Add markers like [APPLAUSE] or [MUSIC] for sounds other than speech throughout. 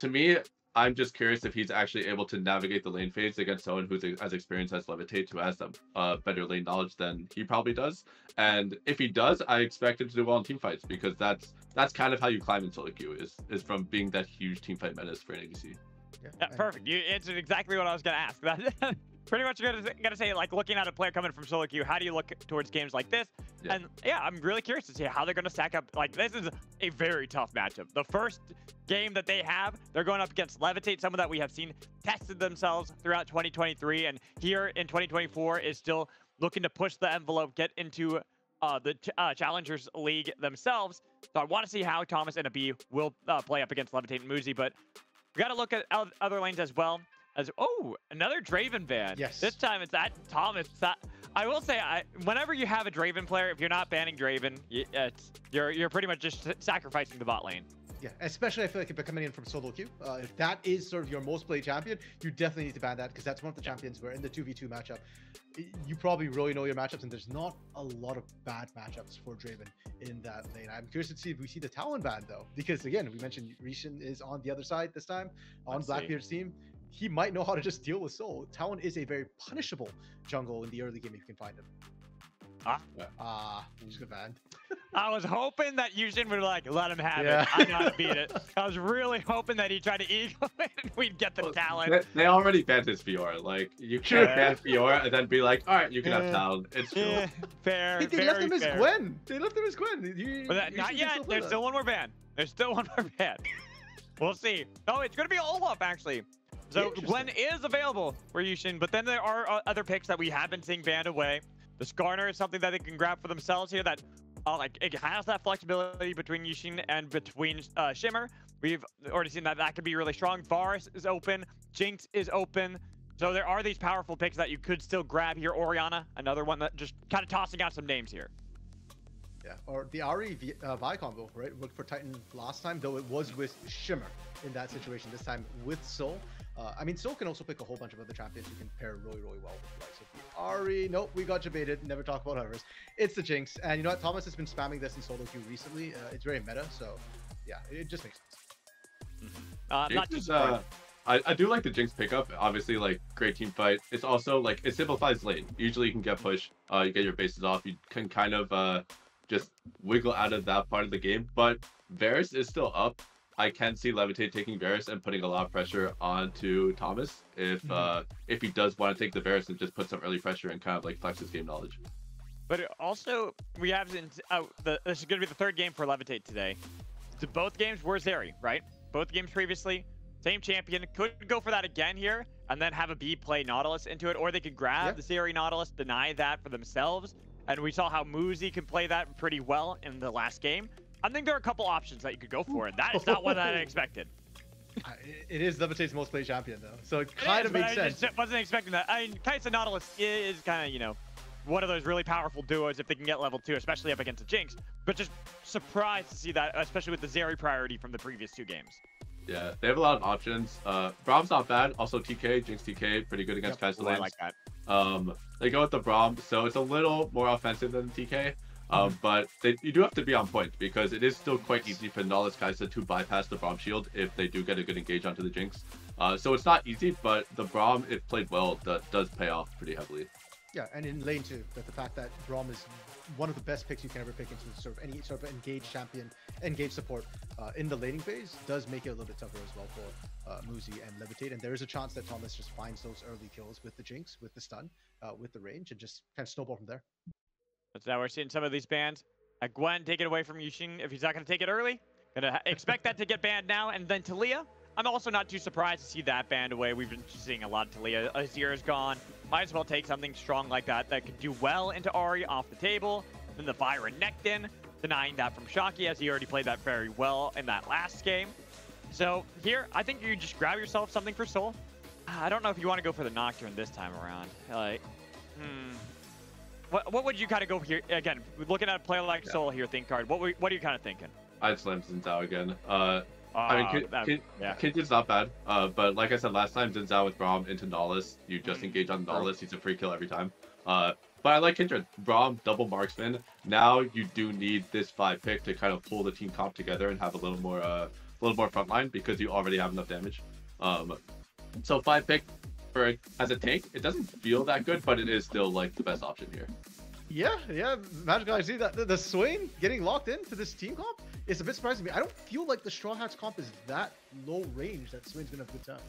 to me, I'm just curious if he's actually able to navigate the lane phase against someone who's as experienced as Levitate, who has them uh, better lane knowledge than he probably does. And if he does, I expect him to do well in team fights because that's that's kind of how you climb in solo queue is is from being that huge team fight menace for an ADC. Yeah, yeah perfect. You answered exactly what I was gonna ask. [LAUGHS] pretty much gonna, gonna say like looking at a player coming from solo queue how do you look towards games like this? Yeah. and yeah i'm really curious to see how they're gonna stack up. Like this is a very tough matchup. The first game that they have they're going up against levitate someone that we have seen tested themselves throughout 2023 and here in 2024 is still looking to push the envelope get into uh, the ch uh, challengers league themselves. So i want to see how thomas and a will uh, play up against levitate and Muzi, but we got to look at other lanes as well as oh, another Draven ban. Yes. This time it's that Thomas. I will say, I whenever you have a Draven player, if you're not banning Draven, you're you're pretty much just sacrificing the bot lane. Yeah, especially I feel like if you're coming in from solo queue, uh, if that is sort of your most played champion, you definitely need to ban that because that's one of the champions where in the 2v2 matchup, you probably really know your matchups and there's not a lot of bad matchups for Draven in that lane. I'm curious to see if we see the Talon ban though, because again, we mentioned Risshin is on the other side this time on Blackbeard's team he might know how to just deal with Soul. Talon is a very punishable jungle in the early game if you can find him. Ah, ah, he's good banned. I was hoping that Yushin would like let him have yeah. it. I gotta beat it. [LAUGHS] I was really hoping that he tried to eagle it [LAUGHS] and we'd get the well, talent. They, they, already banned his Fiora. Like you can't ban Fiora and then be like, all right, you can yeah. have Talon. It's true. Yeah, fair. They, they left him as Gwen. They left him as Gwen. You, but that, not yet. There's still one more ban. There's still [LAUGHS] one more ban. we'll see. Oh, it's gonna be Olaf actually. So Gwen is available for Yushin, but then there are uh, other picks that we have been seeing banned away. The Skarner is something that they can grab for themselves here that uh, like it has that flexibility between Yushin and between uh, Shimmer. We've already seen that that could be really strong. Varus is open. Jinx is open. So there are these powerful picks that you could still grab here. Orianna, another one that just kind of tossing out some names here. Yeah, or the Ahri v, uh, Vi combo, right? Worked for Titan last time, though it was with Shimmer in that situation. This time with Soul. Uh, I mean, Soul can also pick a whole bunch of other champions who can pair really, really well with. Right? So the Ahri, nope, we got debated. Never talk about others. It's the Jinx, and you know what? Thomas has been spamming this in solo queue recently. Uh, it's very meta, so yeah, it just makes sense. Mm-hmm. Uh, not just. Uh, I, I do like the Jinx pickup. Obviously, like great team fight. It's also like it simplifies lane. Usually, you can get push. Uh, you get your bases off. You can kind of uh just wiggle out of that part of the game. But Varus is still up. I can see Levitate taking Varus and putting a lot of pressure onto Thomas if mm-hmm. uh if he does want to take the Varus and just put some early pressure and kind of like flex his game knowledge. But also, we have oh, the, this is going to be the third game for Levitate today. So both games were Zeri, right? Both games previously, same champion. Could go for that again here and then have a B play Nautilus into it, or they could grab yep. the Zeri Nautilus, deny that for themselves, and we saw how Muzi can play that pretty well in the last game. I think there are a couple options that you could go for, and that is not what I expected. [LAUGHS] It is Levitate's most played champion, though, so it kind of makes sense. I wasn't expecting that. I mean, Kai'Sa Nautilus is kind of, you know, one of those really powerful duos if they can get level 2, especially up against a Jinx. But just surprised to see that, especially with the Zeri priority from the previous two games. Yeah, they have a lot of options. Uh, Braum's not bad. Also TK, Jinx TK, pretty good against yep. Kai'Sa I like that. Um, they go with the Braum, so it's a little more offensive than TK. Um, but they, you do have to be on point because it is still quite easy for Nautilus Kai'Sa to bypass the Braum shield if they do get a good engage onto the Jinx. Uh, so it's not easy, but the Braum, if played well, does pay off pretty heavily. Yeah, and in lane two, that the fact that Braum is one of the best picks you can ever pick into sort of any sort of engaged champion, engaged support uh, in the laning phase does make it a little bit tougher as well for uh, Muzi and Levitate. And there is a chance that Thomas just finds those early kills with the Jinx, with the stun, uh, with the range, and just kind of snowball from there. That's now we're seeing some of these bans. Uh, Gwen, take it away from Yushin if he's not going to take it early. Gonna expect that to get banned now. And then Taliyah, I'm also not too surprised to see that banned away. We've been seeing a lot of Taliyah. Azir is gone. Might as well take something strong like that that could do well into Ahri off the table. Then the and Nectin, denying that from Shocky as he already played that very well in that last game. So here, I think you just grab yourself something for Soul. I don't know if you want to go for the Nocturne this time around. Like, hmm. What, what would you kind of go here again? Looking at a player like yeah. Soul here, think card. What were, what are you kind of thinking? I'd slam Xin Zhao again. Uh, uh, I mean, uh, Kid, Kid, yeah. not bad. Uh, but like I said last time, Xin Zhao with Braum into Nautilus, you just mm-hmm. engage on Nautilus. He's a free kill every time. Uh, but I like Kindred. Braum, double marksman. Now you do need this five pick to kind of pull the team comp together and have a little more uh, a little more frontline because you already have enough damage. Um, so five pick for as a tank, it doesn't feel that good, but it is still like the best option here. Yeah, yeah, Magical. I see that the, the Swain getting locked into this team comp is a bit surprising to me. I don't feel like the Straw Hats comp is that low range that Swain's gonna have a good time.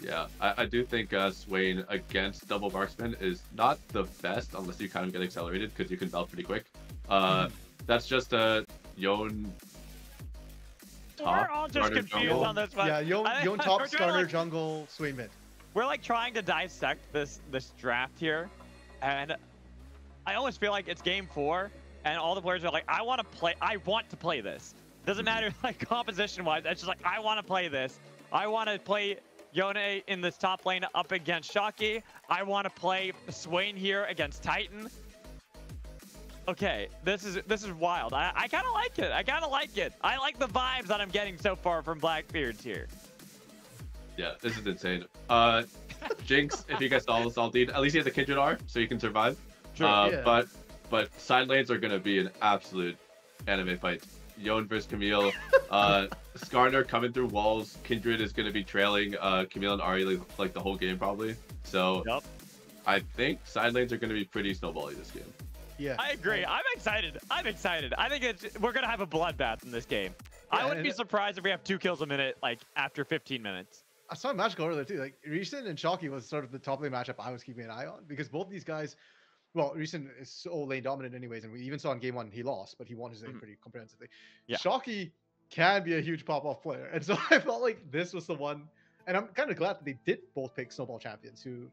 Yeah, I, I do think uh, Swain against double marksman is not the best unless you kind of get accelerated because you can belt pretty quick. Uh, that's just a Yone top. We're all just confused jungle. on this one. Yeah, Yon, I- Yon top, doing, Skarner, like- jungle, Swain mid. We're like trying to dissect this this draft here, and I almost feel like it's game four, and all the players are like, I want to play. I want to play this. Doesn't [LAUGHS] matter like composition wise. It's just like I want to play this. I want to play Yone in this top lane up against Shocky. I want to play Swain here against Titan. Okay, this is this is wild. I, I kind of like it. I kind of like it. I like the vibes that I'm getting so far from Blackbeards here. Yeah, this is insane. Uh, [LAUGHS] Jinx, if you guys saw Saltine, at least he has a Kindred R, so he can survive. Sure, uh, yeah. But but side lanes are gonna be an absolute anime fight. Yon versus Camille. Uh, [LAUGHS] Skarner coming through walls. Kindred is gonna be trailing uh, Camille and Ahri like, like the whole game probably. So Yup. I think side lanes are gonna be pretty snowbally this game. Yeah. I agree. I'm excited. I'm excited. I think it's we're gonna have a bloodbath in this game. Yeah, I wouldn't be surprised if we have two kills a minute, like after 15 minutes. I saw a Magical earlier too. Like Recent and Shocky was sort of the top lane matchup I was keeping an eye on because both these guys, well, Recent is so lane dominant anyways, and we even saw in game one he lost, but he won his lane Mhm. pretty comprehensively. Yeah. Shocky can be a huge pop off player, and so [LAUGHS] I felt like this was the one, and I'm kind of glad that they did both pick snowball champions who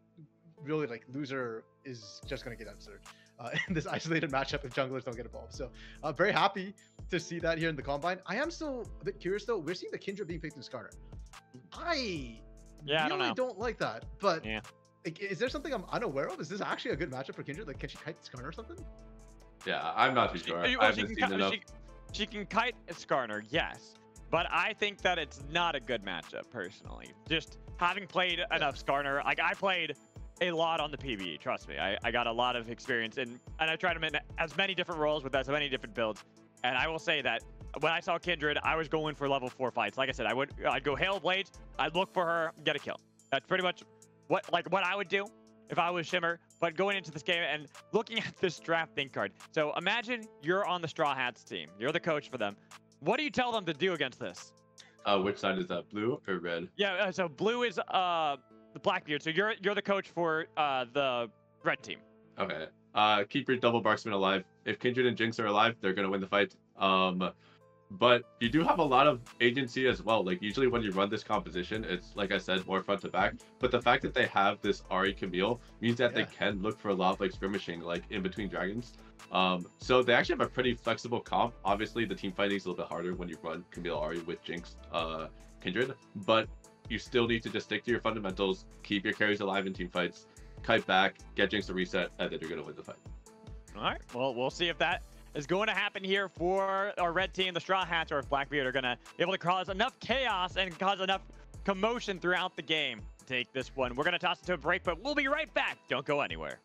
really like loser is just gonna get absurd. Uh, [LAUGHS] in this isolated matchup if junglers don't get involved. So I'm very happy to see that here in the combine. I am still a bit curious though. We're seeing the Kindred being picked in Skarner. I Yeah, I really don't know. like that. But Yeah. like, is there something I'm unaware of? Is this actually a good matchup for Kindred? Like, can she kite Skarner or something? Yeah, I'm not too She- sure. well, I she haven't can seen ki- enough. she- she can kite Skarner, yes, but I think that it's not a good matchup personally. Just having played enough Skarner, like I played a lot on the PBE. Trust me, I, I got a lot of experience and and I tried them in as many different roles with as many different builds. And I will say that when I saw Kindred, I was going for level four fights. Like I said, I would I'd go Hail Blades, I'd look for her, get a kill. That's pretty much what like what I would do if I was Shimmer. But going into this game and looking [LAUGHS] at this draft think card. So imagine you're on the Straw Hats team. You're the coach for them. What do you tell them to do against this? Uh, which side is that? Blue or red? Yeah, uh, so blue is uh the Blackbeard. So you're you're the coach for uh the red team. Okay. Uh, keep your double marksman alive. If Kindred and Jinx are alive, they're gonna win the fight. Um, but you do have a lot of agency as well. Like usually when you run this composition, it's like I said, more front to back. But the fact that they have this Ahri Camille means that Yeah. they can look for a lot of like skirmishing, like in between dragons. Um, so they actually have a pretty flexible comp. Obviously, the team fighting is a little bit harder when you run Camille Ahri with Jinx, uh, Kindred. But you still need to just stick to your fundamentals, keep your carries alive in team fights, kite back, get Jinx to reset, and then you're going to win the fight. All right. Well, we'll see if that is going to happen here for our red team. The Straw Hats or Blackbeard are going to be able to cause enough chaos and cause enough commotion throughout the game to take this one. We're going to toss it to a break, but we'll be right back. Don't go anywhere.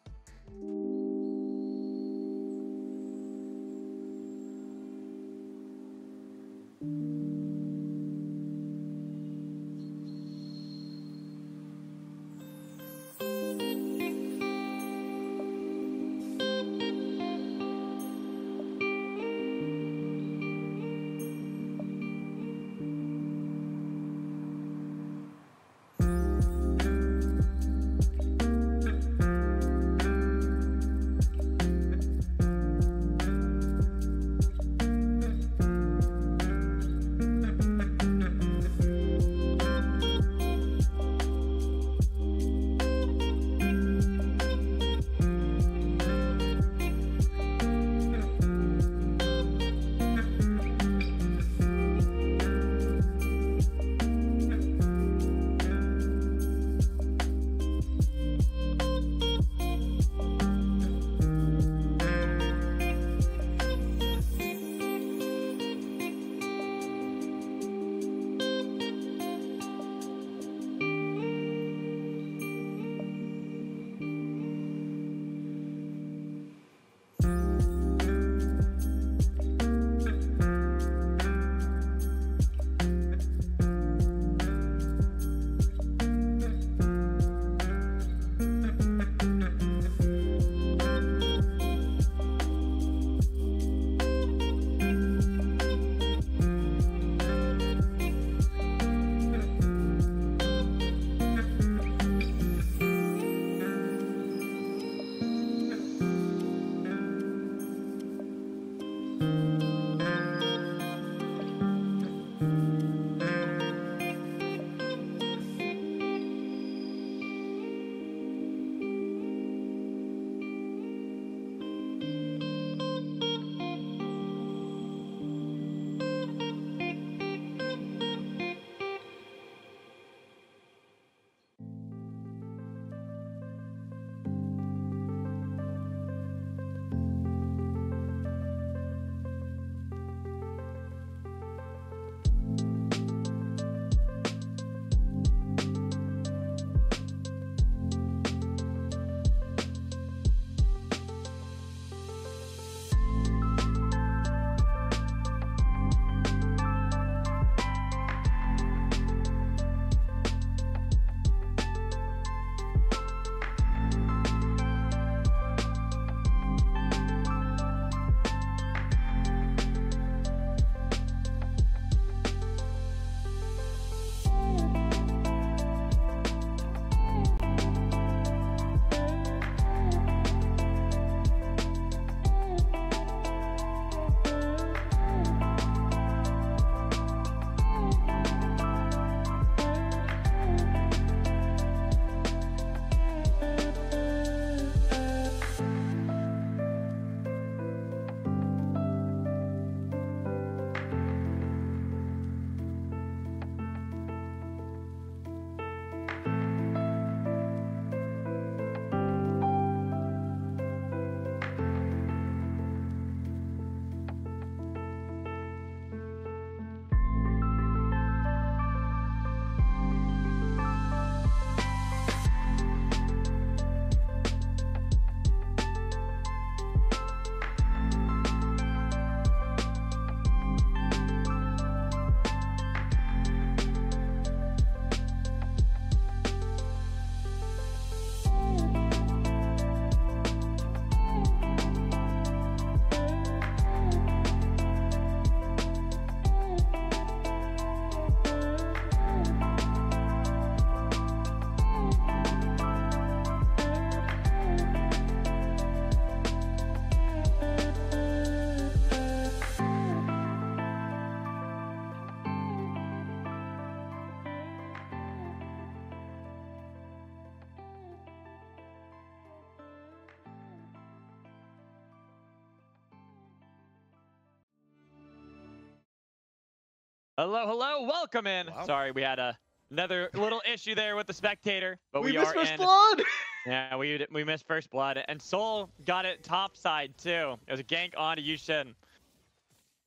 Hello, hello, welcome in. Wow. Sorry, we had a another little issue there with the spectator, but we, we are missed first in. blood. [LAUGHS] Yeah, we we missed first blood, and Soul got it top side too. It was a gank on Yushin.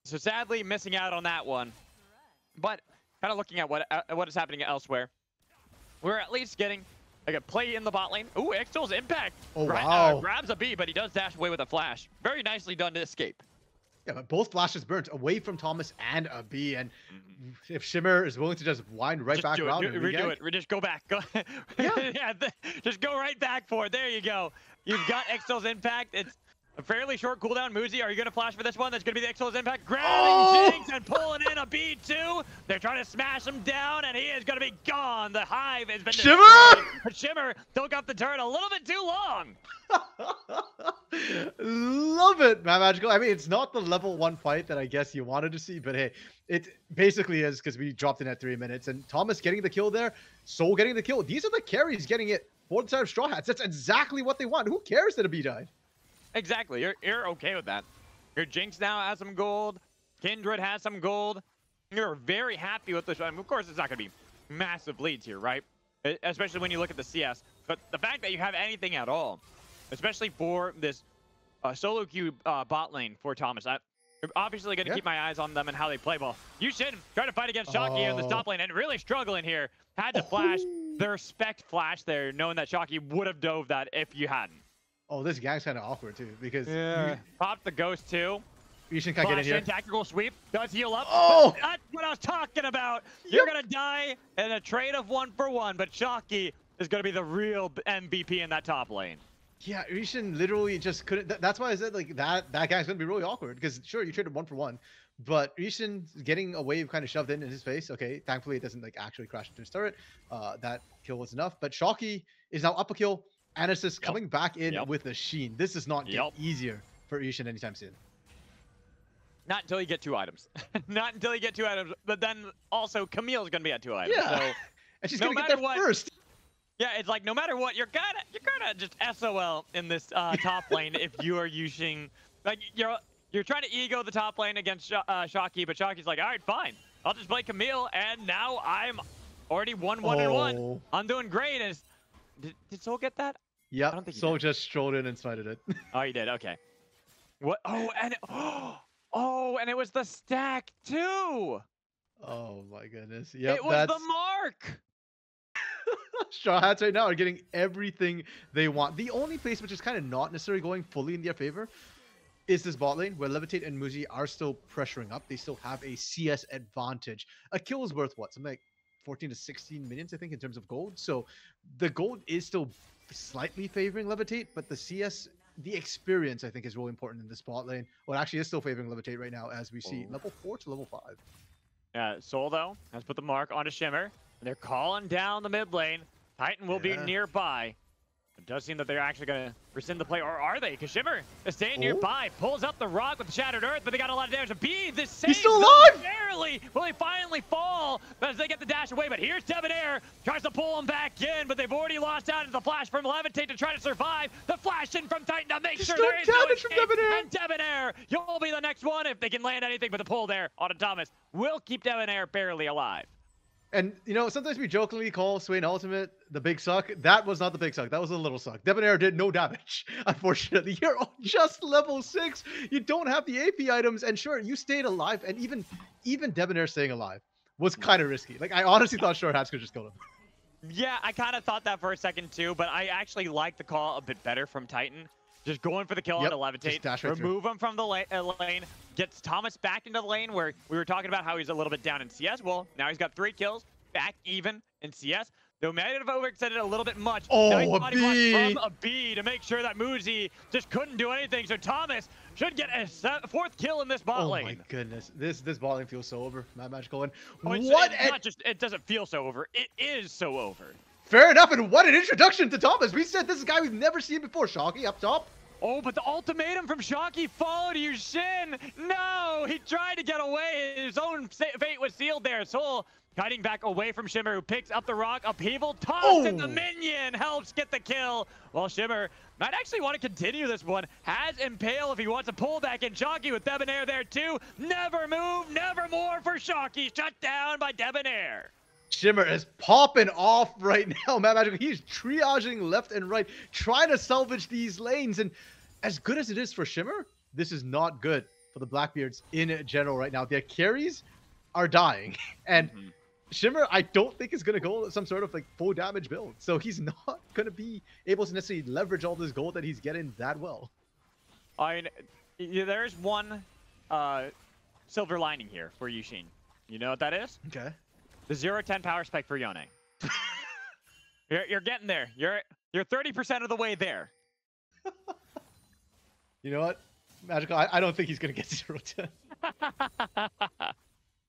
So sadly, missing out on that one. But kind of looking at what uh, what is happening elsewhere, we're at least getting like a play in the bot lane. Ooh, Ixtal's Impact. Oh, gra- uh, wow. grabs a B, but he does dash away with a flash. Very nicely done to escape. Yeah, but both flashes burnt away from Thomas and a B. And mm-hmm. if Shimmer is willing to just wind right just back around it, and do, redo it, just go back. Go, Yeah. [LAUGHS] yeah, th- just go right back for it. There you go. You've got Ixtal's Impact. It's a fairly short cooldown. Muzi, are you gonna flash for this one? That's gonna be the Ixtal's Impact. Grabbing Oh! Jinx and pulling in a B2. They're trying to smash him down, and he is gonna be gone. The hive has been Shimmer! destroyed. [LAUGHS] Shimmer took up the turret a little bit too long. [LAUGHS] Love it, man. Magical. I mean, it's not the level one fight that I guess you wanted to see, but hey, it basically is because we dropped in at three minutes and Thomas getting the kill there, Soul getting the kill. These are the carries getting it for the of Straw Hats. That's exactly what they want. Who cares that a B died? Exactly. You're you're okay with that. Your Jinx now has some gold. Kindred has some gold. You're very happy with this. I mean, of course, it's not going to be massive leads here, right? Especially when you look at the CS. But the fact that you have anything at all, especially for this uh, solo queue uh, bot lane for Thomas, I, I'm obviously going to Yeah. keep my eyes on them and how they play ball. You should try to fight against Shocky in the Oh. top lane and really struggling here. Had to flash. [LAUGHS] The respect flash there, knowing that Shocky would have dove that if you hadn't. Oh, this gang's kind of awkward too because yeah. Popped the ghost too. Yushin can't get in here. in, tactical sweep, does heal up. Oh! That's what I was talking about. You're gonna die in a trade of one for one, but Shocky is gonna be the real MVP in that top lane. Yeah, Yushin literally just couldn't. Th- that's why I said like that. That guy's gonna be really awkward because sure you traded one for one, but Yushin getting a wave kind of shoved in in his face. Okay, thankfully it doesn't like actually crash into his turret. Uh, that kill was enough. But Shocky is now up a kill, and just Yep. coming back in Yep. with the sheen. This is not Yep. getting easier for Yushin anytime soon. Not until you get two items. [LAUGHS] Not until you get two items. But then also Camille's gonna be at two items. Yeah. So [LAUGHS] And she's No gonna get there what- first. yeah, it's like no matter what, you're gonna you're of just SOL in this uh, [LAUGHS] top lane if you are using like you're you're trying to ego the top lane against Sh- uh, Shocky, but Shocky's like, all right, fine, I'll just play Camille, and now I'm already one one and one. Oh. I'm doing great. Is did, did Soul get that? Yep. don't think Soul just strolled in and smited it. [LAUGHS] Oh, you did. Okay. What? Oh, and it, [GASPS] oh, and it was the stack too. oh my goodness. Yep. it was that's... the mark. [LAUGHS] Straw Hats right now are getting everything they want. The only place which is kind of not necessarily going fully in their favor is this bot lane where Levitate and Muzi are still pressuring up. They still have a CS advantage. A kill is worth what? Something like 14 to 16 minions, I think, in terms of gold. So the gold is still slightly favoring Levitate, but the CS, the experience, I think, is really important in this bot lane. Well, it actually is still favoring Levitate right now, as we see Oh. level 4 to level 5. Yeah, Soul though has put the mark onto Shimmer. And they're calling down the mid lane. Titan will Yeah. be nearby. It does seem that they're actually gonna rescind the play, or are they? Because Shimmer is staying Oh. nearby, pulls up the rock with the Shattered Earth, but they got a lot of damage. A B, this saves still alive! barely. Will they finally fall as they get the dash away? But here's Debonair, tries to pull him back in, but they've already lost out to the flash from Levitate to try to survive. The flash in from Titan to make Just sure there is no damage from escape. Debonair. And Debonair, you'll be the next one if they can land anything, but the pull there on Thomas will keep Debonair barely alive. And you know, sometimes we jokingly call Swain Ultimate the big suck. That was not the big suck. That was a little suck. Debonair did no damage. [LAUGHS] Unfortunately, you're just level six. You don't have the AP items, and sure, you stayed alive. And even even Debonair staying alive was hmm. kind of risky. Like I honestly thought Straw Hats could just kill him. Yeah, I kind of thought that for a second too, but I actually like the call a bit better from Titan. Just going for the kill Yep, on the levitate, dash right through. remove him from the la- uh, lane, gets Thomas back into the lane where we were talking about how he's a little bit down in CS. Well, now he's got three kills, back even in CS. Though might have overextended a little bit much. Oh, a B. from a B to make sure that Muzi just couldn't do anything. So Thomas should get a fourth kill in this bot lane. Oh my goodness, this this bot lane feels so over. Mad Magical one. Oh, what? It's not just. It doesn't feel so over. It is so over. Fair enough, and what an introduction to Thomas. We said this is a guy we've never seen before. Shocky up top. Oh, but the ultimatum from Shocky followed Yushin. No, he tried to get away. His own fate was sealed there. Soul Kiting back away from Shimmer, who picks up the rock. Upheaval tossed, oh. and the minion helps get the kill. While Shimmer might actually want to continue this one. Has Impale if he wants to pull back in. Shocky with Debonair there too. Never move, never more for Shocky. Shut down by Debonair. Shimmer is popping off right [LAUGHS] now, Mad Magical. He's triaging left and right, trying to salvage these lanes. And as good as it is for Shimmer, this is not good for the Blackbeards in general right now. Their carries are dying. [LAUGHS] And mm -hmm. Shimmer, I don't think is going to go some sort of like full damage build. So he's [LAUGHS] not going to be able to necessarily leverage all this gold that he's getting that well. I mean, there's one uh, silver lining here for Yushin. You know what that is? Okay. The 0-10 power spike for Yone. [LAUGHS] you're, you're getting there. You're you're 30% of the way there. you know what? Magical, I, I don't think he's going [LAUGHS] to get [LAUGHS] 0-10.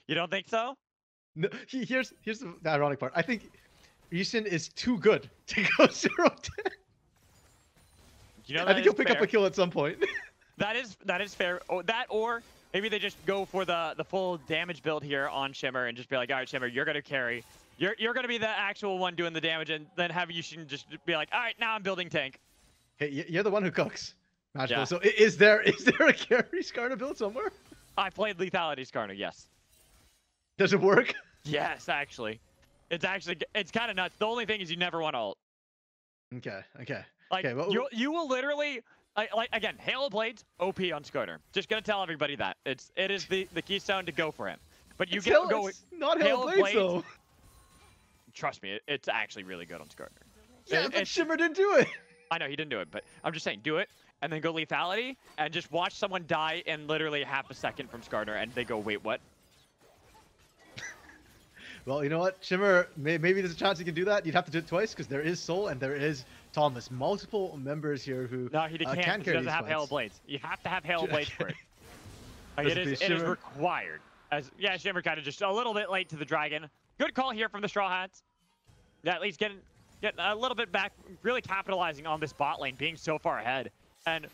you don't think so? No, he, here's here's the, the, ironic part. I think Yushin is too good to go 0 10. You know, I think he'll pick fair. up a kill at some point. that is that is fair. Oh, that or maybe they just go for the the full damage build here on Shimmer and just be like, all right, Shimmer, you're gonna carry. You're you're gonna be the actual one doing the damage, and then have Yushin just be like, all right, now I'm building tank. Hey, you're the one who cooks. Magical. Yeah. So is there [LAUGHS] is there a carry Skarner build somewhere? I played lethality Skarner, yes. Does it work? Yes, actually. It's actually it's kind of nuts. The only thing is you never want ult. Okay. Okay. Like okay, well, you you will literally like, like again Hail Blades OP on Skarner. Just gonna tell everybody that it's it is the the keystone to go for him. But you it's get Halo, go not Halo, Hail Blades, Blades, though. Trust me, it, it's actually really good on Skarner. Yeah, it, but Shimmer didn't do it. I know he didn't do it, but I'm just saying, do it and then go lethality and just watch someone die in literally half a second from Skarner and they go, wait, what? [LAUGHS] Well, you know what, Shimmer, may maybe there's a chance you can do that. You'd have to do it twice because there is Soul and there is Thomas. Multiple members here who no, he uh, can't. can he doesn't have. Hail Blades. You have to have Hail Blades [LAUGHS] for it. Like, it is. It is required. As yeah, Shimmer kind of just a little bit late to the dragon. Good call here from the Straw Hats. Yeah, at least getting getting a little bit back, really capitalizing on this bot lane being so far ahead. And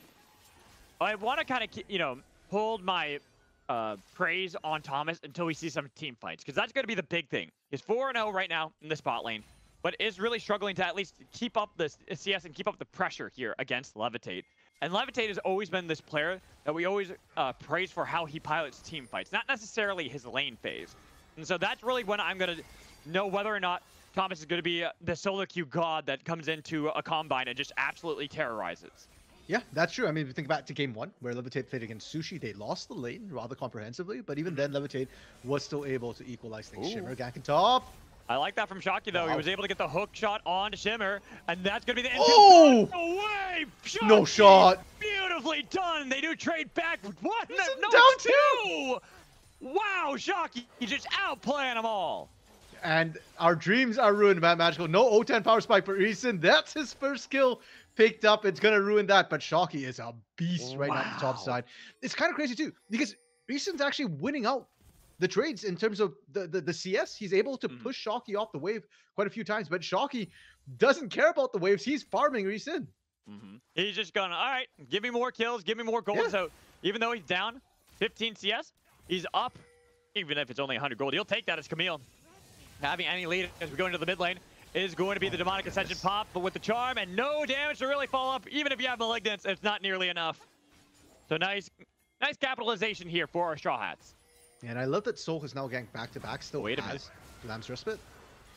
I want to kind of you know hold my uh, praise on Thomas until we see some team fights, because that's going to be the big thing. He's four and zero right now in the bot lane, but is really struggling to at least keep up the CS and keep up the pressure here against Levitate. And Levitate has always been this player that we always uh, praise for how he pilots team fights, not necessarily his lane phase. And so that's really when I'm going to know whether or not Thomas is going to be uh, the solo queue god that comes into a combine and just absolutely terrorizes. Yeah, that's true. I mean, if you think back to game one, where Levitate played against Sushi, they lost the lane rather comprehensively, but even then, Levitate was still able to equalize things. Ooh. Shimmer, Gank top. I like that from Shocky, though. Wow. He was able to get the hook shot on Shimmer, and that's going to be the end. Oh! No way! Shocky! No shot! Beautifully done! They do trade back. What? No, no, down two! Wow, Shocky just outplaying them all. And our dreams are ruined, Mad Magical. No O10 power spike for Eason. That's his first kill picked up. It's going to ruin that. But Shocky is a beast right now on the top side. It's kind of crazy, too, because Eason's actually winning out the trades in terms of the, the, the CS. He's able to mm. push Shocky off the wave quite a few times, but Shocky doesn't care about the waves. He's farming Reeson. Mm-hmm. He's just going, all right, give me more kills, give me more gold. Yeah. So even though he's down 15 CS, he's up, even if it's only 100 gold. He'll take that as Camille. Having any lead as we go into the mid lane is going to be the Demonic Ascension pop, but with the Charm and no damage to really fall up, even if you have Malignance, it's not nearly enough. So nice nice capitalization here for our Straw Hats. And I love that Soul has now ganked back-to-back, still Wait a has Lamb's Respite.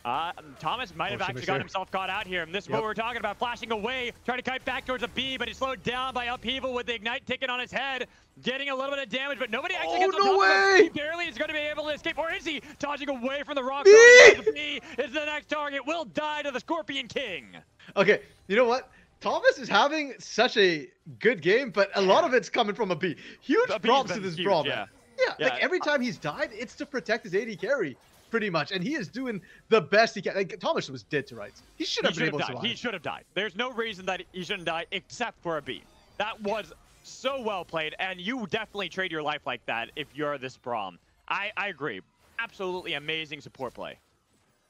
Uh, Thomas might oh, have actually got himself caught out here. And this is yep. what we're talking about. Flashing away, trying to kite back towards a B, but he's slowed down by Upheaval with the Ignite ticket on his head. Getting a little bit of damage, but nobody actually oh, gets on no top way. of him. He barely is going to be able to escape. Or is he? Dodging away from the rock. B! B is the next target. Will die to the Scorpion King. Okay, you know what? Thomas is having such a good game, but a lot of it's coming from a B. Huge props to this huge, brawl, yeah. Yeah. Yeah, like every time he's died, it's to protect his AD carry pretty much, and he is doing the best he can. Like, Thomas was dead to rights. He should have been able died. to survive. He should have died. There's no reason that he shouldn't die except for a beat. That was so well played, and you definitely trade your life like that if you're this Braum. I, I agree. Absolutely amazing support play.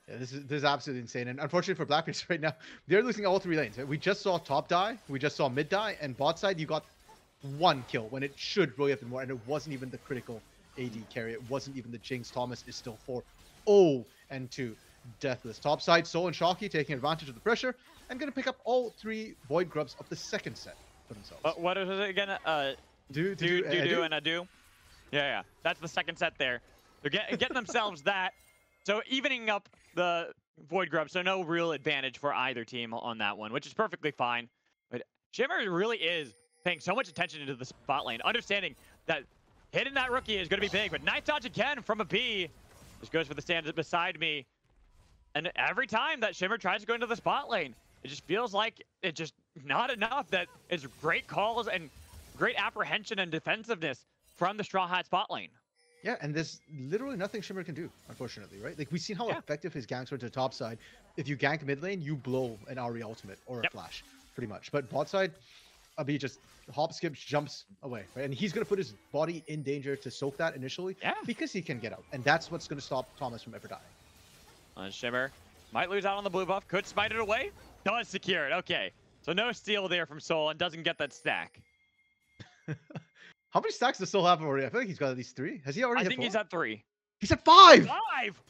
Yeah, this is this is absolutely insane. And unfortunately for Blackbeards [LAUGHS] right now, they're losing all three lanes. We just saw top die, we just saw mid die, and bot side you got one kill when it should really have been more, and it wasn't even the critical AD carry. It wasn't even the Jinx. Thomas is still 4 0 and 2. Deathless. Top side, Soul and Shocky taking advantage of the pressure and going to pick up all three Void Grubs of the second set for themselves. Uh, what is it again? Uh, do, do, do, do, do, and I do. Yeah, yeah. That's the second set there. They're get, getting themselves [LAUGHS] that. So evening up the Void Grub, so no real advantage for either team on that one, which is perfectly fine. But Shimmer really is paying so much attention into the bot lane, understanding that hitting that rookie is going to be big. But nice dodge again from a B. Just goes for the stand beside me. And every time that Shimmer tries to go into the spot lane, it just feels like it's just not enough that it's great calls and great apprehension and defensiveness from the Straw Hats bot lane. Yeah, and there's literally nothing Shimmer can do, unfortunately, right? Like, we've seen how yeah. effective his ganks were to the top side. If you gank mid lane, you blow an Ahri ultimate or a yep. flash, pretty much. But bot side, Abi just hop, skips, jumps away, right? And he's going to put his body in danger to soak that initially yeah. because he can get out. And that's what's going to stop Thomas from ever dying. On Shimmer, might lose out on the blue buff, could smite it away, does secure it. Okay, so no steal there from Soul and doesn't get that stack. [LAUGHS] How many stacks does Soul have already? I feel like he's got at least three. Has he already? I think four? he's at three. He's at five. Five.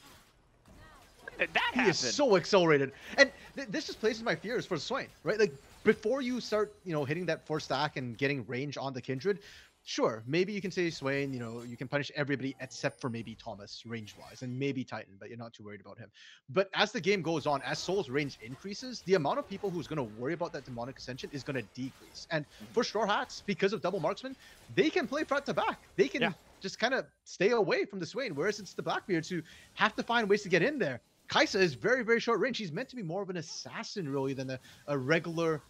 that he happen? is so accelerated, and th this just places my fears for Swain, right? Like before you start, you know, hitting that four stack and getting range on the Kindred, sure, maybe you can say Swain, you know, you can punish everybody except for maybe Thomas range wise and maybe Titan, but you're not too worried about him. But as the game goes on, as Soul's range increases, the amount of people who's going to worry about that demonic ascension is going to decrease. And mm-hmm. for Straw Hats, because of double marksman, they can play front to back. They can yeah. just kind of stay away from the Swain, whereas it's the Blackbeards who have to find ways to get in there. Kai'Sa is very, very short range. She's meant to be more of an assassin, really, than a, a regular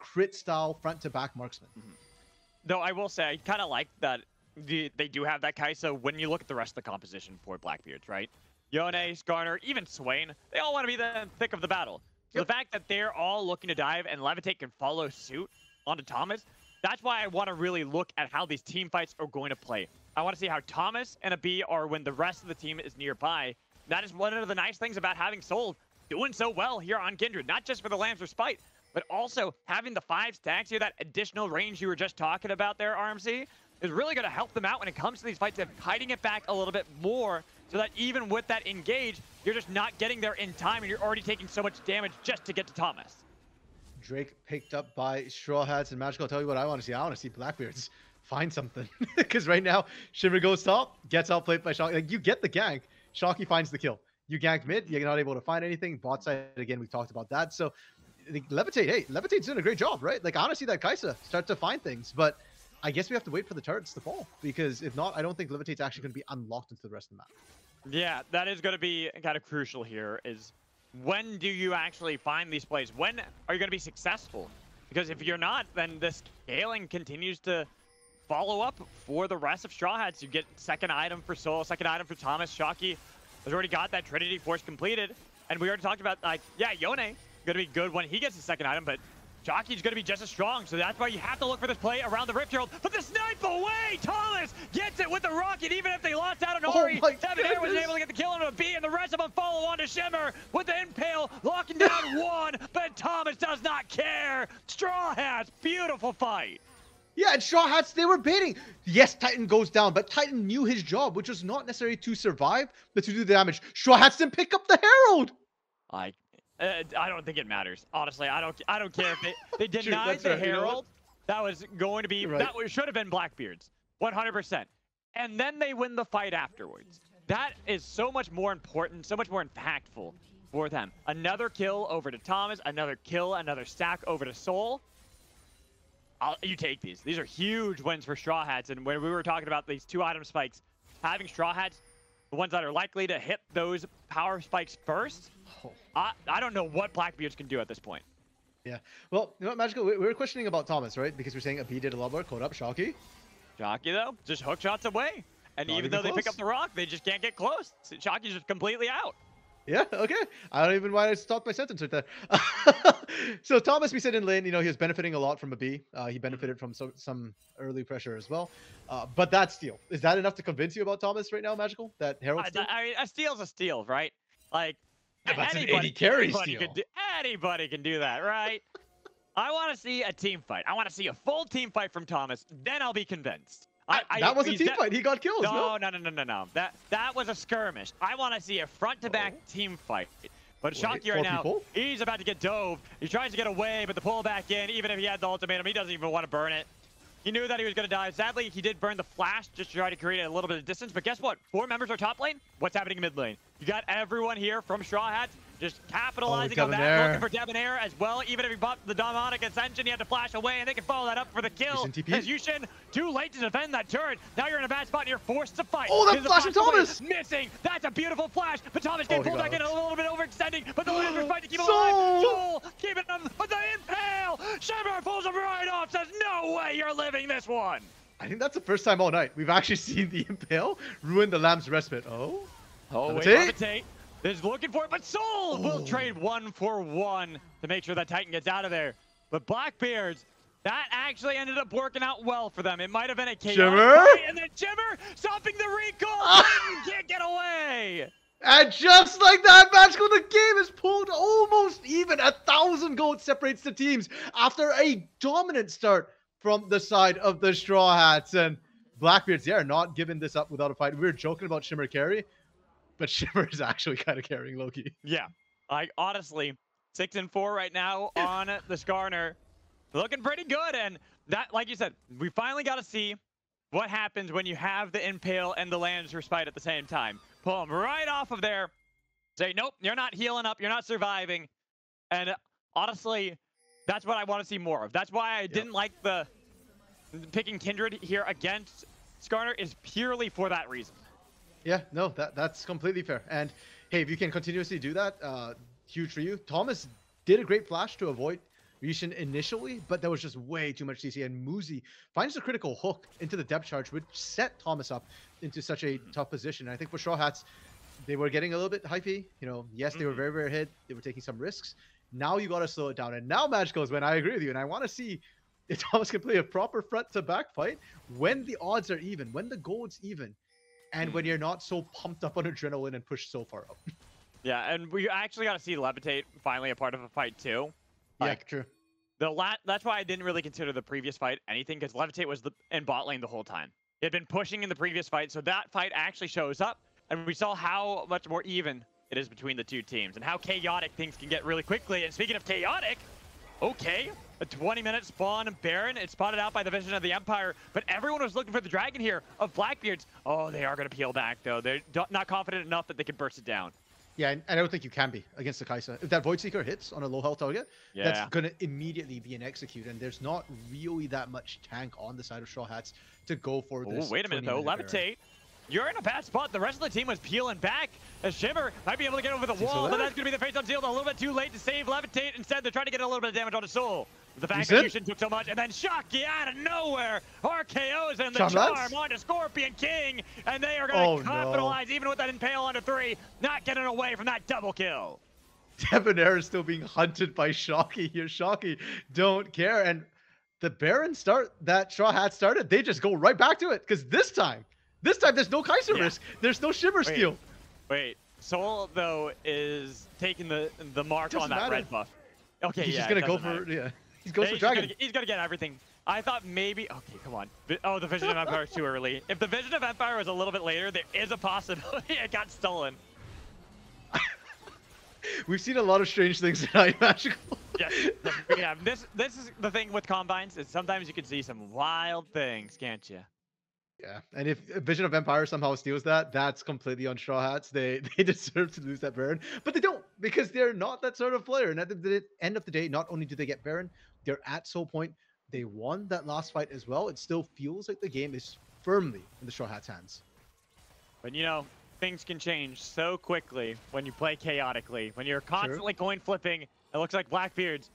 crit style front to back marksman. Mm-hmm. Though I will say, I kind of like that the, they do have that Kai'Sa when you look at the rest of the composition for Blackbeards, right? Yone, Skarner, even Swain, they all want to be the thick of the battle. So yep. the fact that they're all looking to dive and Levitate can follow suit onto Thomas, that's why I want to really look at how these team fights are going to play. I want to see how Thomas and a B are when the rest of the team is nearby. That is one of the nice things about having Soul doing so well here on Kindred, not just for the Lambs Respite, but also having the five stacks here, that additional range you were just talking about there, RMC, is really going to help them out when it comes to these fights and hiding it back a little bit more so that even with that engage, you're just not getting there in time and you're already taking so much damage just to get to Thomas. Drake picked up by Straw Hats and Magical. I'll tell you what I want to see. I want to see Blackbeards [LAUGHS] find something. [LAUGHS] Because right now, Shimmer goes top, gets outplayed by Shocky. Like, you get the gank. Shocky finds the kill. You gank mid, you're not able to find anything. Bot side, again, we talked about that. So Levitate, hey, Levitate's doing a great job, right? Like, I that Kai'Sa start to find things, but I guess we have to wait for the turrets to fall because if not, I don't think Levitate's actually going to be unlocked into the rest of the map. Yeah, that is going to be kind of crucial here is when do you actually find these plays? When are you going to be successful? Because if you're not, then the scaling continues to follow up for the rest of Straw Hats. You get second item for Soul, second item for Thomas. Shocky has already got that Trinity Force completed. And we already talked about, like, yeah, Yone going to be good when he gets the second item, but Shocky's going to be just as strong, so that's why you have to look for this play around the Rift Herald. But the snipe away! Thomas gets it with the rocket, even if they lost out on Ori. Oh Debonair was able to get the kill on a B, and the rest of them follow on to Shimmer with the Impale, locking down [LAUGHS] one, but Thomas does not care. Straw Hats, beautiful fight. Yeah, and Straw Hats, they were baiting. Yes, Titan goes down, but Titan knew his job, which was not necessarily to survive, but to do the damage. Straw Hats didn't pick up the Herald. I uh, I don't think it matters. Honestly, I don't. I don't care if they they [LAUGHS] denied the right. Herald. That was going to be right. that should have been Blackbeards, 100%. And then they win the fight afterwards. That is so much more important, so much more impactful for them. Another kill over to Thomas, another kill, another stack over to Soul. I'll, you take these. These are huge wins for Straw Hats. And when we were talking about these two item spikes, having Straw Hats the ones that are likely to hit those power spikes first, oh. I, I don't know what Blackbeards can do at this point. Yeah. Well, you know what, Magical? We, we were questioning about Thomas, right? Because we're saying a B did a lot more. Code up, Shocky. Shocky, though, just hook shots away. And Not even though close. they pick up the rock, they just can't get close. Shocky's just completely out. Yeah, okay. I don't even want to stop my sentence right there. [LAUGHS] so Thomas, we said in lane, you know, he was benefiting a lot from a B. Uh, he benefited from so, some early pressure as well. Uh, but that steal, is that enough to convince you about Thomas right now, Magical? That Herald steal? I, I mean, a steal's a steal, right? Like, Yeah, that's an Anybody- AD carry anybody steal. Can do, anybody can do that, right? I want to see a team fight. I want to see a full team fight from Thomas. Then I'll be convinced. I, I, that was a team fight. He got killed. No, No, no, no, no, no. That that was a skirmish. I want to see a front-to-back oh. team fight. But Shocky right now, people? he's about to get dove. He tries to get away, but the pull back in, even if he had the ultimatum, he doesn't even want to burn it. He knew that he was going to die. Sadly, he did burn the flash just to try to create a little bit of distance. But guess what? Four members are top lane. What's happening in mid lane? You got everyone here from Straw Hats just oh, capitalizing on that, looking for Debonair as well. Even if he bought the Demonic Ascension, he had to flash away, and they can follow that up for the kill. As Yushin, too late to defend that turret. Now you're in a bad spot, and you're forced to fight. Oh, that flash from away. Thomas! Missing. That's a beautiful flash, but Thomas Oh, getting he pulled back in a little bit overextending, but the Landers [GASPS] fight to keep Soul! alive. Soul keeping him, but the impale. Shimmer pulls him right off. Says, "No way, you're living this one." I think that's the first time all night we've actually [LAUGHS] seen the impale ruin the lamb's respite. Oh, Oh, wait, is looking for it, but Soul will Oh. trade one for one to make sure that Titan gets out of there. But Blackbeards, that actually ended up working out well for them. It might have been a chaotic Shimmer? fight, and then Shimmer stopping the recall. Ah! Titan can't get away. and just like that, Magical, the game is pulled almost even. A thousand gold separates the teams after a dominant start from the side of the Straw Hats and Blackbeards. They are not giving this up without a fight. We were joking about Shimmer carry, but [LAUGHS] Shimmer is actually kind of carrying Loki. Yeah, like honestly, six and four right now on the Skarner, looking pretty good. And that, like you said, we finally got to see what happens when you have the impale and the lamb's respite at the same time. Pull them right off of there. Say, nope, you're not healing up, you're not surviving. And honestly, that's what I want to see more of. That's why I didn't like the picking Kindred here against Skarner is purely for that reason. Yeah, no, that that's completely fair. And hey, if you can continuously do that, uh, huge for you. Thomas did a great flash to avoid Rishon initially, but there was just way too much CC. And Muzi finds a critical hook into the depth charge, which set Thomas up into such a tough position. And I think for Straw Hats, they were getting a little bit hypey. You know, yes, they were Mhm. very, very hit. They were taking some risks. Now you got to slow it down. And now Magical is when I agree with you. And I want to see if [LAUGHS] Thomas can play a proper front to back fight when the odds are even, when the gold's even, and when hmm. you're not so pumped up on adrenaline and pushed so far up. [LAUGHS] Yeah, and we actually got to see Levitate finally a part of a fight too. Like, true. The la- that's why I didn't really consider the previous fight anything because Levitate was the in bot lane the whole time. He had been pushing in the previous fight, so that fight actually shows up, and we saw how much more even it is between the two teams and how chaotic things can get really quickly. And speaking of chaotic, okay, a 20-minute spawn Baron. It's spotted out by the Vision of the Empire, but everyone was looking for the dragon here of Blackbeards. Oh, they are going to peel back though. They're not confident enough that they can burst it down. Yeah, and I don't think you can be against the Kai'Sa. If that Void Seeker hits on a low health target, Yeah. that's gonna immediately be an execute, and there's not really that much tank on the side of Straw Hats to go for Oh, this. wait a minute though. 20-minute Baron. You're in a bad spot. The rest of the team was peeling back. As Shimmer might be able to get over the wall, but that's going to be the face on Shield. A little bit too late to save Levitate. Instead, they're trying to get a little bit of damage on his soul. The fact that Yushin took so much, and then Shocky out of nowhere. RKO's and the Charm charm onto Scorpion King, and they are going Oh, to no. capitalize even with that impale onto three, not getting away from that double kill. Debonair is still being hunted by Shocky here. Shocky don't care, and the Baron start that Straw Hat started, they just go right back to it because this time, this time there's no Kai'Sa Yeah. risk, there's no Shimmer Wait. steal. Wait, Soul though is taking the the mark on that matter. red buff. Okay, He's yeah, just gonna go matter. for yeah. He goes Yeah, for he's, Dragon. Gonna, he's gonna get everything. I thought maybe. Okay, come on. Oh, the Vision of Empire is too early. If the Vision of Empire was a little bit later, there is a possibility [LAUGHS] it got stolen. [LAUGHS] We've seen a lot of strange things tonight, [LAUGHS] Magical. Yes. yeah. This this is the thing with combines is sometimes you can see some wild things, can't you? Yeah, and if Vision of Empire somehow steals that, that's completely on Straw Hats. They [LAUGHS] they deserve to lose that Baron, but they don't because they're not that sort of player. And at the- end of the day, not only do they get Baron, they're at Soul Point. They won that last fight as well. It still feels like the game is firmly in the Straw Hats' hands. But you know, things can change so quickly when you play chaotically. When you're constantly coin flipping, it looks like Blackbeards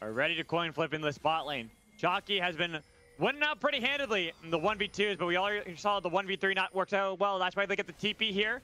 are ready to coin flip in the spot lane. Shocky has been winning out pretty handedly in the 1v2s, but we already saw the 1v3 not work so well. That's why they get the TP here.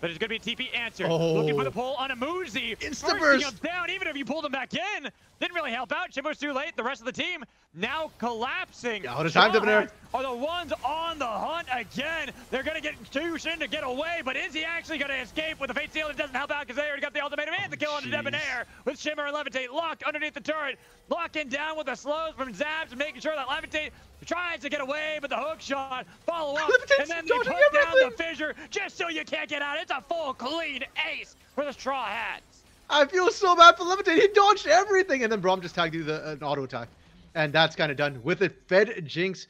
but it's going to be a TP answer. Looking for Oh. the pull on a Muzi. Insta burst. down, even if you pulled him back in. Didn't really help out. Shimmer's too late. The rest of the team now collapsing. Yeah, out of time, Debonair. Are the ones on the hunt again. They're going to get Yushin to get away, but is he actually going to escape with the Fate Seal? It doesn't help out because they already got the ultimatum and the kill on the. Debonair with Shimmer and Levitate locked underneath the turret. Locking down with the slows from Zabs making sure that Levitate tries to get away, but the hook shot follow up, and then they put down the fissure just so you can't get out. It's a full clean ace for the Straw Hats. I feel so bad for Levitate. He dodged everything, and then Braum just tagged you the an auto attack, and that's kind of done with it. Fed Jinx,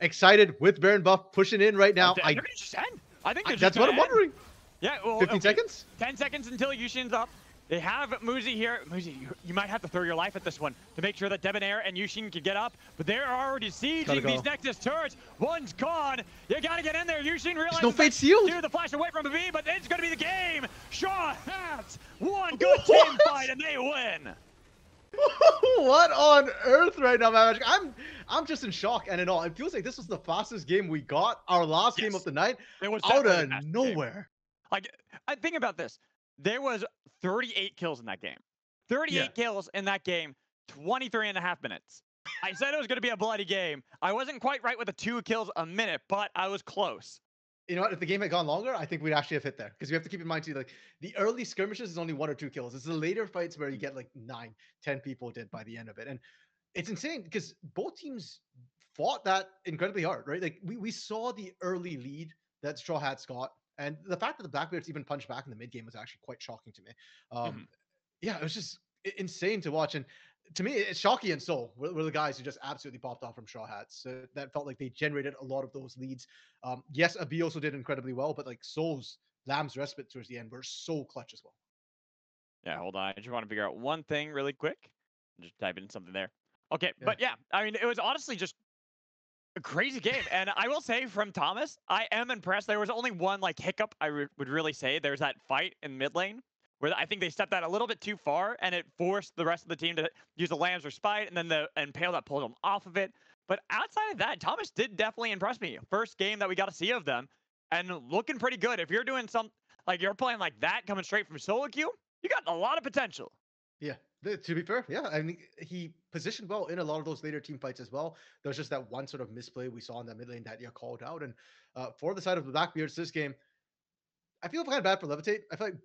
excited with Baron buff pushing in right now. I, gonna just end. I think I- that's what I'm wondering. Yeah, well, 15 okay. seconds. 10 seconds until Yushin's up. They have Muzi here. Muzi, you, you might have to throw your life at this one to make sure that Debonair and Yushin can get up, but they're already sieging go. these Nexus turrets. One's gone. You gotta get in there. Yushin realizes no fate sealed. Dude, the flash away from a B, but it's gonna be the game. Straw Hats, one [LAUGHS] good team fight, and they win. [LAUGHS] what on earth right now, man? I'm I'm just in shock and in awe. It feels like this was the fastest game we got, our last game of the night, It was out of best game. nowhere. Like, I think about this. There was 38 kills in that game. 38 kills in that game, 23 and a half minutes. I said it was going to be a bloody game. I wasn't quite right with the two kills a minute, but I was close. You know what? If the game had gone longer, I think we'd actually have hit there. Because we have to keep in mind too, like the early skirmishes is only one or two kills. It's the later fights where you get like nine, ten people did by the end of it, and it's insane because both teams fought that incredibly hard, right? Like we we saw the early lead that Straw Hats got, and the fact that the Blackbeards even punched back in the mid game was actually quite shocking to me. Um, Mhm. Yeah, it was just insane to watch, and to me, it's Shocky and Soul were, were the guys who just absolutely popped off from Straw Hats. So that felt like they generated a lot of those leads. Um, yes, Abi also did incredibly well, but like Soul's Lamb's respite towards the end were so clutch as well. Yeah, hold on. I just want to figure out one thing really quick. Just type in something there. Okay, Yeah. but yeah, I mean, it was honestly just a crazy game. And I will say from Thomas, I am impressed. There was only one like hiccup I re- would really say. There's that fight in mid lane where I think they stepped out a little bit too far and it forced the rest of the team to use the Lambs respite and then the Impale that pulled them off of it. But outside of that, Thomas did definitely impress me. First game that we got to see of them and looking pretty good. If you're doing some like you're playing like that coming straight from solo queue, you got a lot of potential. Yeah, to be fair, yeah, I mean he positioned well in a lot of those later team fights as well. There was just that one sort of misplay we saw in that mid lane that you called out, and uh, for the side of the Blackbeards this game, I feel kind of bad for Levitate. I feel like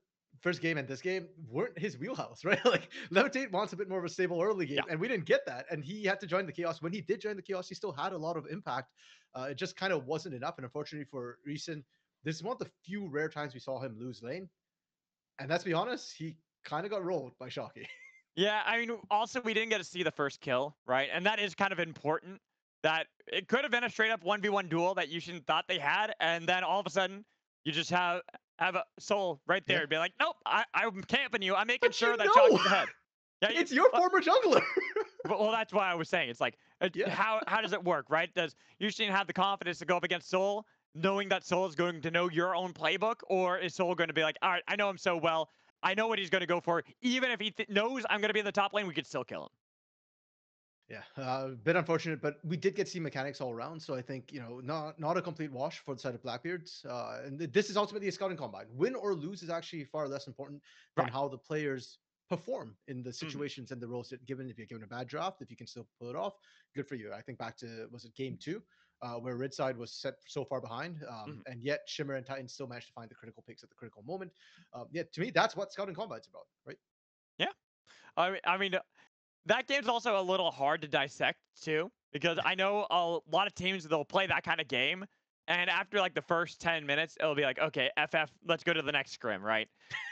first game and this game weren't his wheelhouse, [LAUGHS] right? like Levitate wants a bit more of a stable early game, Yeah. and we didn't get that. And he had to join the chaos. When he did join the chaos, he still had a lot of impact. Uh, it just kind of wasn't enough, and unfortunately for Reason, this is one of the few rare times we saw him lose lane. And let's be honest, he kind of got rolled by Shocky. [LAUGHS] Yeah, I mean, also we didn't get to see the first kill, right? And that is kind of important. That it could have been a straight up one v one duel that Yushin thought they had, and then all of a sudden you just have have a soul right Yeah. there, be like, nope, I, I'm camping you. I'm making But sure you that know. Shocky's ahead. [LAUGHS] Yeah, you- it's your uh, former jungler. [LAUGHS] Well, that's why I was saying it's like, uh, Yeah. how how does it work, right? Does Yushin have the confidence to go up against Soul, knowing that Soul is going to know your own playbook, or is Soul going to be like, all right, I know him so well, I know what he's going to go for. Even if he th- knows I'm going to be in the top lane, we could still kill him. Yeah, uh, bit unfortunate, but we did get to see mechanics all around. So I think you know, not not a complete wash for the side of Blackbeards. Uh, and this is ultimately a scouting combine. Win or lose is actually far less important than Right. how the players perform in the situations and the roles that given. If you're given a bad draft, if you can still pull it off, good for you. I think back to was it game two. Uh, where Red Side was set so far behind, um, and yet Shimmer and Titan still managed to find the critical picks at the critical moment. Um, yeah, to me, that's what scouting combine's about, right? Yeah, I mean, I mean, uh, that game's also a little hard to dissect too, because I know a lot of teams they'll play that kind of game, and after like the first ten minutes, it'll be like, okay, FF, let's go to the next scrim, right?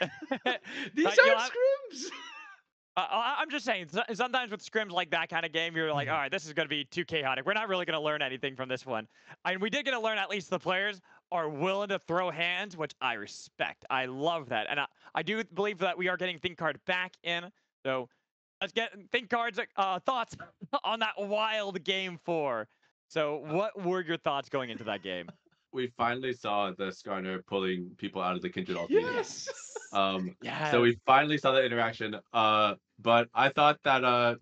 [LAUGHS] [LAUGHS] These Like, have- scrims. Uh, I- I'm just saying, sometimes with scrims like that kind of game, you're like, Mhm. all right, this is going to be too chaotic. We're not really going to learn anything from this one. And we did get to learn at least the players are willing to throw hands, which I respect. I love that. And I, I do believe that we are getting Think Card back in. So let's get Think Card's uh, thoughts [LAUGHS] on that wild game four. So what were your thoughts going into that game? [LAUGHS] We finally saw the Skarner pulling people out of the Kindred ultimate. Yes. [LAUGHS] Um, Yeah. so we finally saw that interaction. Uh, but I thought that uh,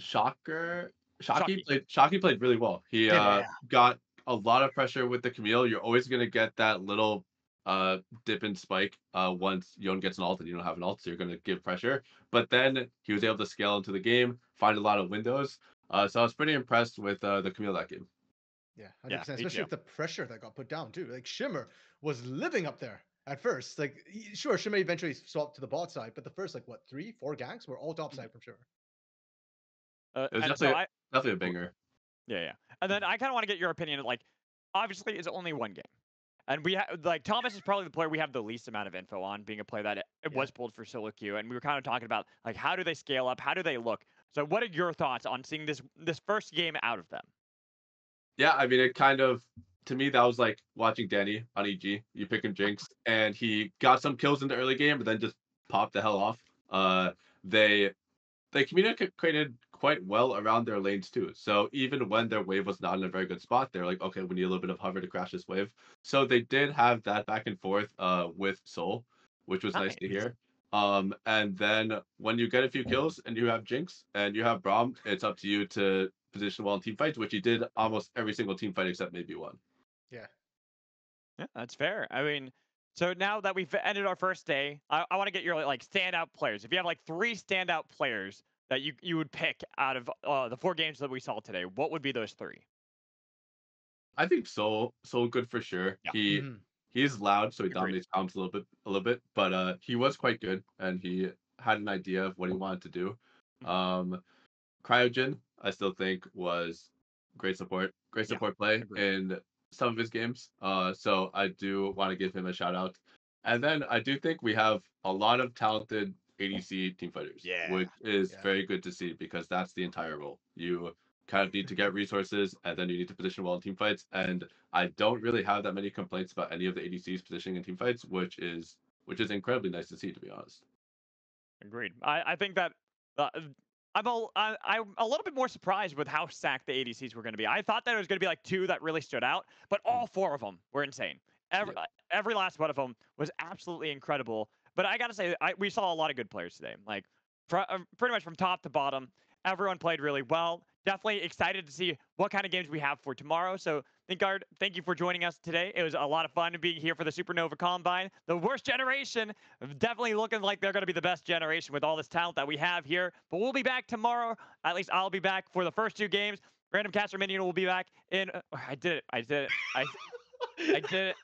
Shocker, Shocky, Shocky. played Shocky played really well. He uh Yeah. got a lot of pressure with the Camille. You're always gonna get that little uh, dip and spike uh, once Yon gets an ult and you don't have an ult, so you're going to give pressure. But then he was able to scale into the game, find a lot of windows. Uh, so I was pretty impressed with uh, the Camille that game. Yeah, 100%. Yeah, especially too. with the pressure that got put down too. Like Shimmer was living up there at first. Like sure, Shimmer eventually swapped to the bot side, but the first like what three, four ganks were all top side from Shimmer. Uh, It was and so definitely- I, Definitely a banger. Yeah, yeah. And then I kind of want to get your opinion. Like, obviously, it's only one game, and we have like Thomas is probably the player we have the least amount of info on, being a player that it, it Yeah. was pulled for solo queue, and we were kind of talking about like how do they scale up, how do they look. So, what are your thoughts on seeing this this first game out of them? Yeah, I mean, it kind of to me that was like watching Danny on EG. You pick him Jinx, and he got some kills in the early game, but then just popped the hell off. Uh, they they communicated quite well around their lanes too. So even when their wave was not in a very good spot, they're like, okay, we need a little bit of hover to crash this wave. So they did have that back and forth uh with Soul, which was nice to hear. Um, and then when you get a few kills and you have Jinx and you have Braum, it's up to you to position well in team fights, which he did almost every single team fight except maybe one. Yeah. Yeah, that's fair. I mean, so now that we've ended our first day, I, I want to get your like standout players. If you have like three standout players that you you would pick out of uh, the four games that we saw today, what would be those three? I think Soul Soul good for sure. Yeah. He Mhm. he's loud, so he Agreed. dominates comps a little bit a little bit, but uh he was quite good and he had an idea of what he wanted to do. Mhm. Um Cryogen, I still think was great support, great Yeah, support play agreed. in some of his games. Uh so I do want to give him a shout out. And then I do think we have a lot of talented ADC team fighters, Yeah, which is yeah. very good to see because that's the entire role. You kind of need to get resources and then you need to position well in team fights. And I don't really have that many complaints about any of the ADCs positioning in team fights, which is which is incredibly nice to see, to be honest. Agreed. I, I think that uh, I'm a, I, I'm a little bit more surprised with how stacked the ADCs were going to be. I thought that it was going to be like two that really stood out, but all four of them were insane. Every uh, every last one of them was absolutely incredible. But I got to say, I, we saw a lot of good players today. Like fr- uh, pretty much from top to bottom, everyone played really well. Definitely excited to see what kind of games we have for tomorrow. So, Thinkard, thank you for joining us today. It was a lot of fun being here for the Supernova Combine. The worst generation, definitely looking like they're going to be the best generation with all this talent that we have here. But we'll be back tomorrow. At least I'll be back for the first two games. Random Caster Minion will be back in. uh, I did it. I did it. I, I did it.